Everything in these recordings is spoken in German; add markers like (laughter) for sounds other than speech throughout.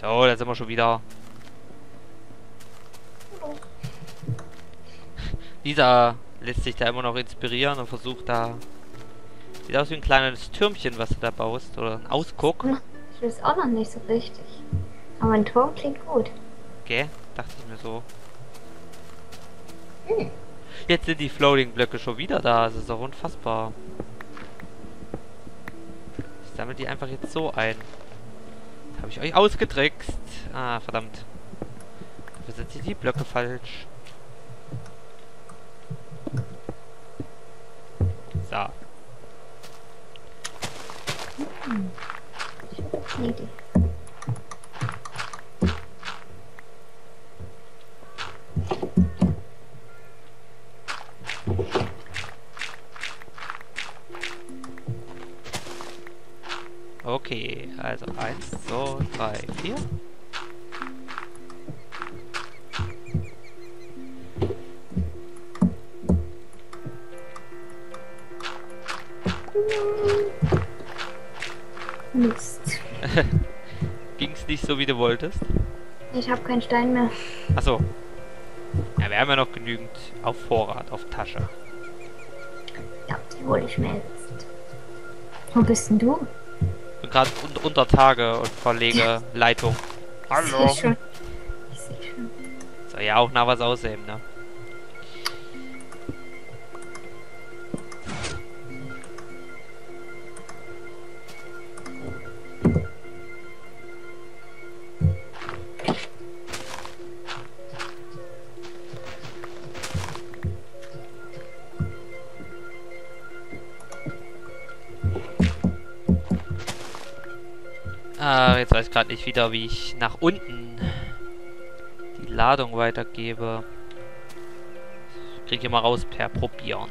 So, da sind wir schon wieder. Lisa lässt sich da immer noch inspirieren und versucht da... Sieht aus wie ein kleines Türmchen, was du da baust. Oder ein Ausguck. Ich weiß auch noch nicht so richtig. Aber ein Turm klingt gut. Okay, dachte ich mir so. Hm. Jetzt sind die Floating-Blöcke schon wieder da. Das ist doch unfassbar. Ich sammle die einfach jetzt so ein. Habe ich euch ausgetrickst. Ah, verdammt. Dafür sind die Blöcke falsch. So. Nee, die. Also eins, zwei, drei, vier. Mist. (laughs) Ging's nicht so, wie du wolltest? Ich habe keinen Stein mehr. Achso. Ja, wir haben ja noch genügend auf Vorrat, auf Tasche. Ja, die hole ich mir jetzt. Wo bist denn du? Gerade un unter Tage und verlege Leitung. Ich Hallo. sehe schon. Ich schon. Soll ja auch nach was aussehen, ne? Ah, jetzt weiß ich gerade nicht wieder, wie ich nach unten die Ladung weitergebe. Krieg ich mal raus per Probieren.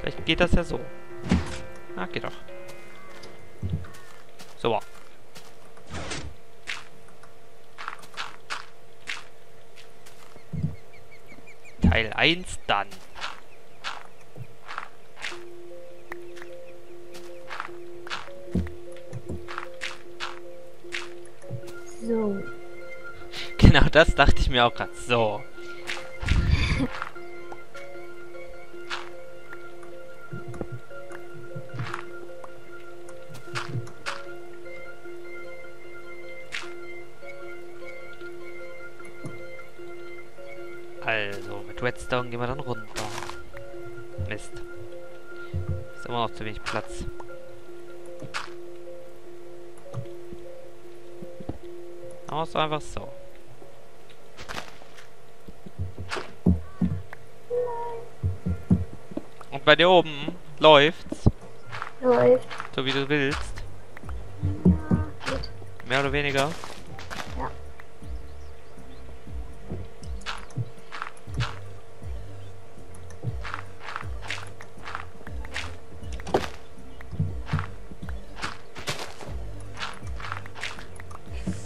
Vielleicht geht das ja so. Ah, geht doch. So. Teil 1 dann. Genau das dachte ich mir auch gerade. So. Also, mit Redstone gehen wir dann runter. Mist. Ist immer noch zu wenig Platz. Aber es einfach so. Und bei dir oben läuft's, Läuft. so wie du willst. Geht. Mehr oder weniger. Ja.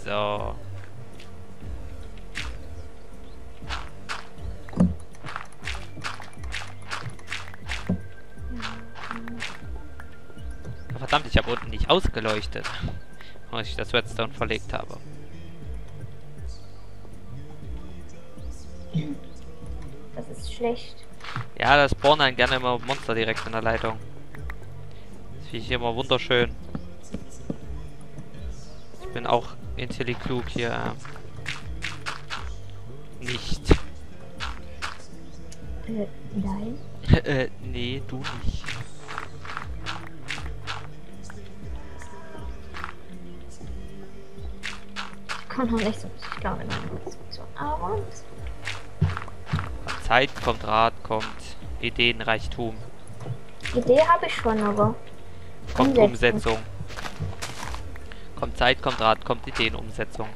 So. Ich habe unten nicht ausgeleuchtet, als ich das Redstone verlegt habe. Das ist schlecht. Ja, da spawnen dann gerne immer Monster direkt in der Leitung. Das finde ich immer wunderschön. Ich bin auch intelliklug hier. äh, Nicht. Äh, nein. (laughs) äh, nee, du nicht. Ich komme noch nicht so richtig klar in meiner Konstruktion. Aber das Zeit kommt Rat, kommt Ideenreichtum, Idee habe ich schon, aber. kommt Umsetzung. Umsetzung. Kommt Zeit, kommt Rat, kommt Ideenumsetzung.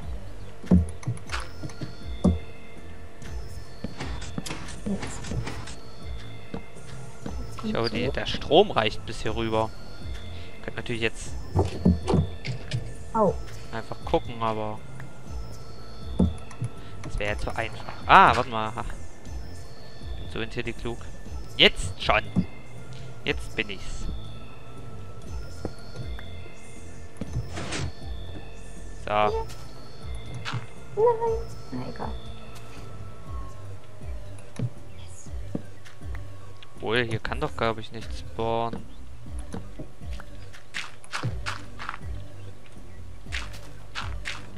Ich glaube, die, der Strom reicht bis hier rüber. Könnt natürlich jetzt Au. einfach gucken, aber das wäre zu einfach. Ah, warte mal. Ach. Bin so intelligent klug. Jetzt schon. Jetzt bin ich's. So. Nein. Na egal. Obwohl, hier kann doch, glaube ich, nichts spawnen.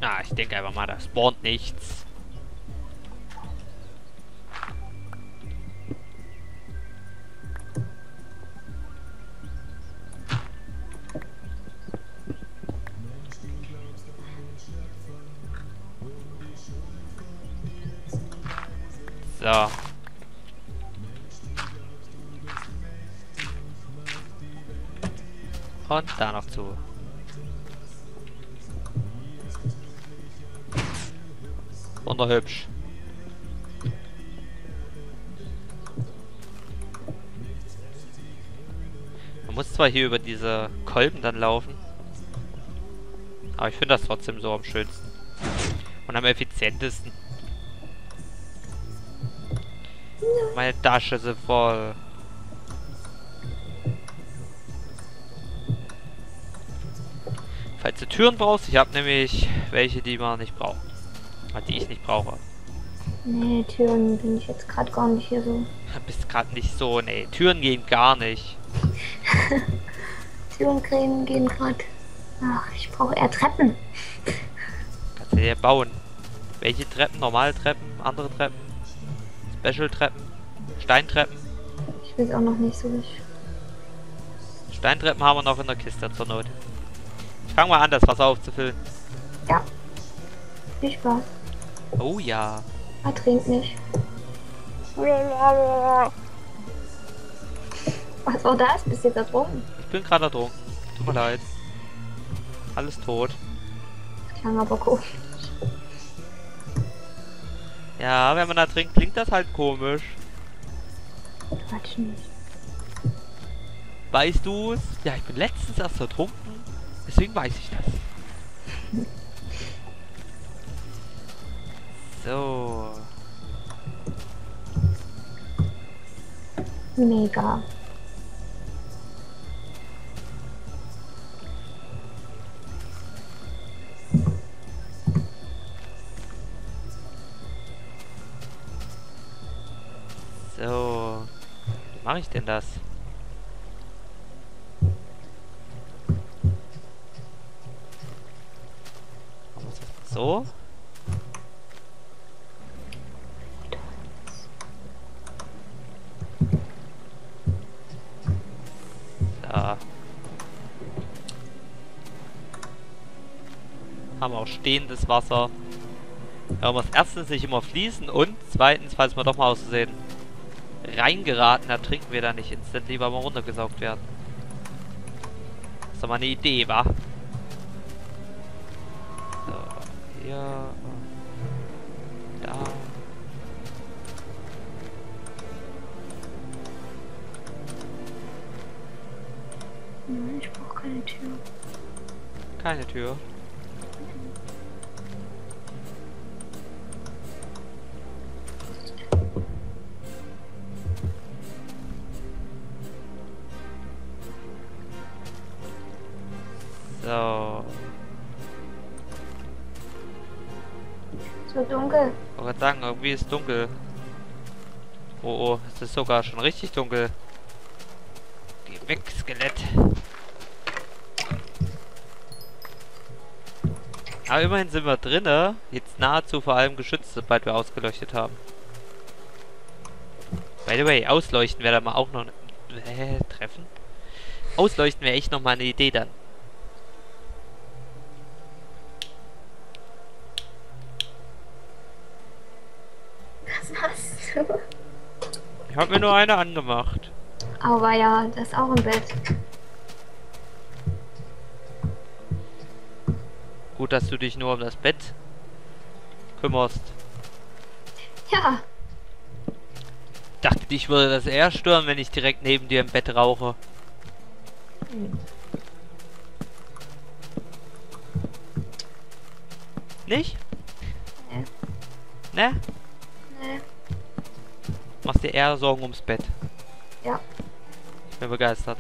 Ah, ich denke einfach mal, da spawnt nichts. So. Und da noch zu. Wunderhübsch. Man muss zwar hier über diese Kolben dann laufen. Aber ich finde das trotzdem so am schönsten. Und am effizientesten. Meine Tasche ist voll. Falls du Türen brauchst, ich habe nämlich welche, die man nicht braucht. Ah, Die ich nicht brauche. Nee, Türen bin ich jetzt gerade gar nicht hier so. Du (laughs) bist gerade nicht so, nee. Türen gehen gar nicht. (laughs) Türencreme gehen gerade. Ach, ich brauche eher Treppen. (laughs) Kannst du dir bauen. Welche Treppen? Normale Treppen? Andere Treppen? Special Treppen? Steintreppen? Ich weiß auch noch nicht so richtig. Steintreppen haben wir noch in der Kiste zur Not. Ich fange mal an, das Wasser aufzufüllen. Ja. Viel Spaß. Oh ja. Ertrink nicht. Was war das? Bist du jetzt ertrunken? Ich bin gerade ertrunken. Tut mir leid. Alles tot. Das klang aber komisch. Ja, wenn man da trinkt, klingt das halt komisch. Quatsch nicht. Weißt du's? Ja, ich bin letztens erst ertrunken. Deswegen weiß ich das. So. Mega. Denn das? So. Da. Haben wir auch stehendes Wasser. Wir es erstens nicht immer fließen und zweitens, falls wir doch mal auszusehen reingeraten, da trinken wir da nicht instant, lieber mal runtergesaugt werden. Das ist doch mal eine Idee, wa? So, hier. Da. Nein, ich brauche keine Tür. Keine Tür. Irgendwie ist dunkel. Oh, oh, es ist sogar schon richtig dunkel. Geh weg, Skelett. Aber immerhin sind wir drinne. Jetzt nahezu vor allem geschützt, sobald wir ausgeleuchtet haben. By the way, ausleuchten wäre da mal auch noch... Hä, treffen? Ausleuchten wäre echt noch mal eine Idee dann. Was hast du? Ich habe mir nur eine angemacht. Aber ja, das ist auch im Bett. Gut, dass du dich nur um das Bett kümmerst. Ja, Dachte, dich würde das eher stören, wenn ich direkt neben dir im Bett rauche. Nicht? Nee. Ne? Machst dir eher Sorgen ums Bett. Ja. Ich bin begeistert.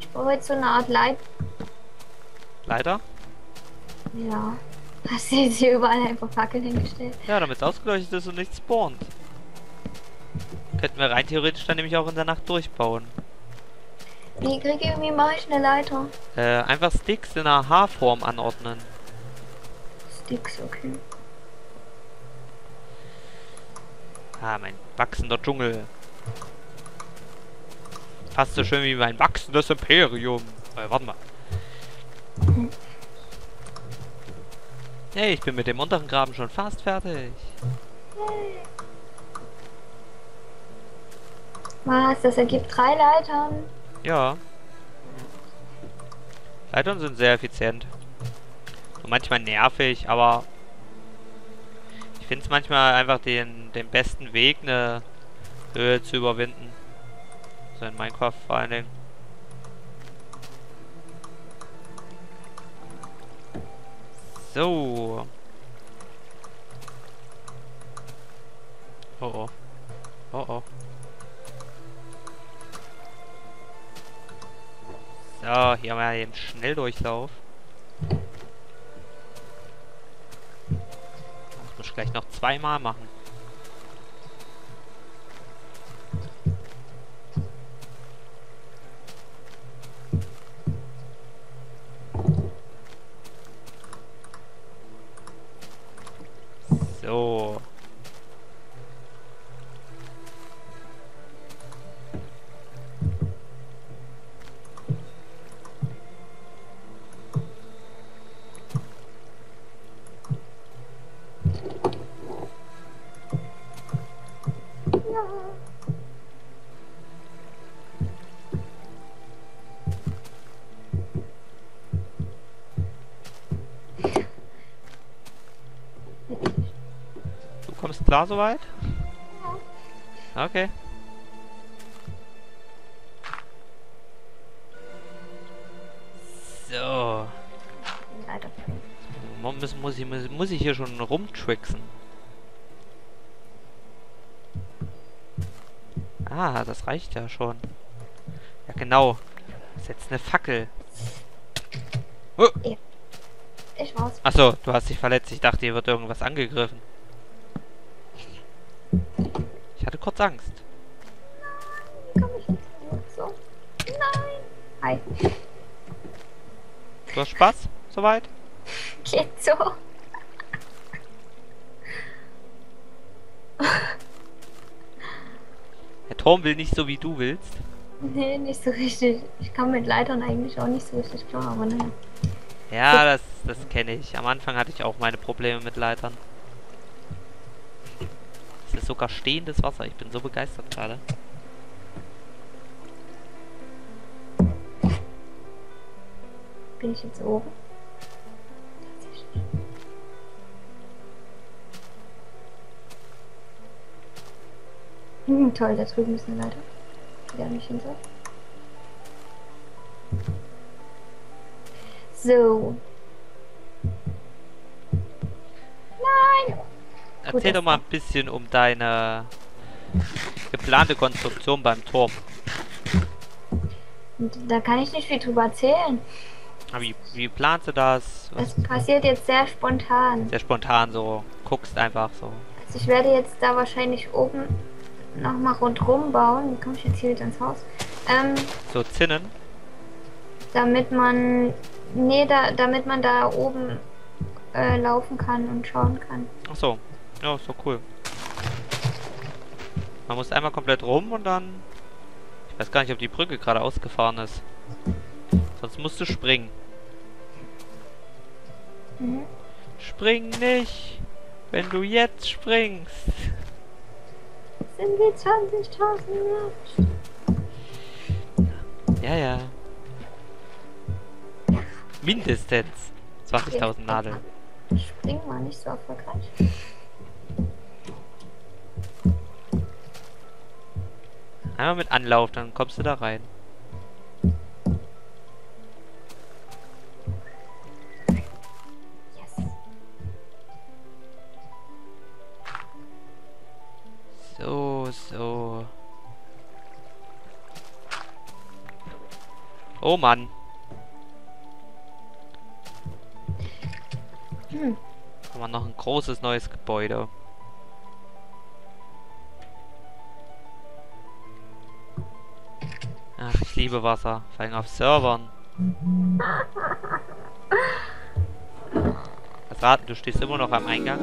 Ich brauche jetzt so eine Art Leit Leider? Ja. Hast du jetzt hier überall einfach Fackeln hingestellt? Ja, damit es ausgeleuchtet ist und nicht spawnt. Könnten wir rein theoretisch dann nämlich auch in der Nacht durchbauen. Wie kriege ich, wie mache ich eine Leiter? Äh, einfach Sticks in einer H-Form anordnen. Sticks, okay. Ah, mein wachsender Dschungel. Fast so schön wie mein wachsendes Imperium. Äh, warte mal. Hey, ich bin mit dem unteren Graben schon fast fertig. Was? Das ergibt drei Leitern. Ja. Leitern sind sehr effizient. Und manchmal nervig, aber ich finde es manchmal einfach den, den besten Weg, eine Höhe zu überwinden. So in Minecraft vor allen Dingen. So. Oh oh. Oh oh. So, hier haben wir eben Schnelldurchlauf. Muss ich gleich noch zweimal machen. So. Klar soweit? Okay. So. Muss, muss, ich, muss, muss ich hier schon rumtricksen? Ah, das reicht ja schon. Ja, genau. Setz eine Fackel. War's. Achso, du hast dich verletzt. Ich dachte, hier wird irgendwas angegriffen. Ich hatte kurz Angst. Wie komme ich jetzt? So. Nein. Hi. Du hast Spaß? Soweit? Geht so. Der Turm will nicht so, wie du willst. Nee, nicht so richtig. Ich kann mit Leitern eigentlich auch nicht so richtig klar, aber naja. Ja, das, das kenne ich. Am Anfang hatte ich auch meine Probleme mit Leitern. Ist sogar stehendes Wasser. Ich bin so begeistert gerade. Bin ich jetzt oben? Hm, toll, da drüben ist eine Leiter. Die da nicht hin soll. So. Erzähl doch mal ein bisschen um deine geplante Konstruktion beim Turm. Da kann ich nicht viel drüber erzählen. Ah, Wie, wie planst du das? Was Das passiert jetzt sehr spontan. sehr spontan so guckst einfach so. Also ich werde jetzt da wahrscheinlich oben nochmal rundherum bauen. Wie komme ich jetzt hier wieder ins Haus? Ähm, So Zinnen. damit man. Nee, da, damit man da oben äh, laufen kann und schauen kann. Ach so. Ja, ist doch cool. Man muss einmal komplett rum und dann... Ich weiß gar nicht, ob die Brücke gerade ausgefahren ist. Sonst musst du springen. Mhm. Spring nicht! Wenn du jetzt springst. Sind wir 20.000 Menschen? Ja, ja. Mindestens 20.000 Nadeln. Springen war nicht so erfolgreich. Einmal mit Anlauf, dann kommst du da rein. Yes. So, so. Oh Mann. Hm. Haben wir noch ein großes neues Gebäude. liebe Wasser. Vor allem auf Servern. Was raten, du stehst immer noch am Eingang.